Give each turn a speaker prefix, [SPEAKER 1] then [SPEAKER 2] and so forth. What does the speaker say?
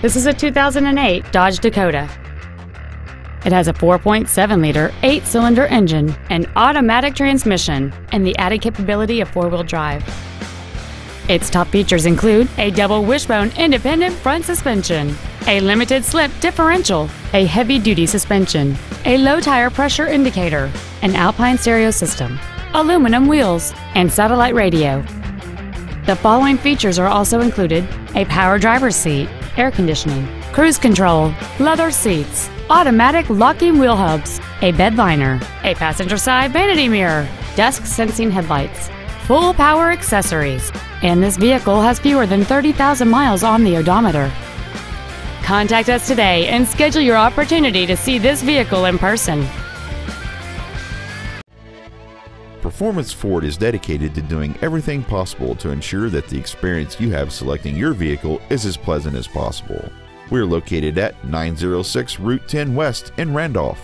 [SPEAKER 1] This is a 2008 Dodge Dakota. It has a 4.7 liter, 8 cylinder engine, an automatic transmission, and the added capability of four wheel drive. Its top features include a double wishbone independent front suspension, a limited slip differential, a heavy duty suspension, a low tire pressure indicator, an Alpine stereo system, aluminum wheels, and satellite radio. The following features are also included a power driver's seat, air conditioning, cruise control, leather seats, automatic locking wheel hubs, a bed liner, a passenger side vanity mirror, dusk sensing headlights, full power accessories, and this vehicle has fewer than 30,000 miles on the odometer. Contact us today and schedule your opportunity to see this vehicle in person.
[SPEAKER 2] Performance Ford is dedicated to doing everything possible to ensure that the experience you have selecting your vehicle is as pleasant as possible. We are located at 906 Route 10 West in Randolph.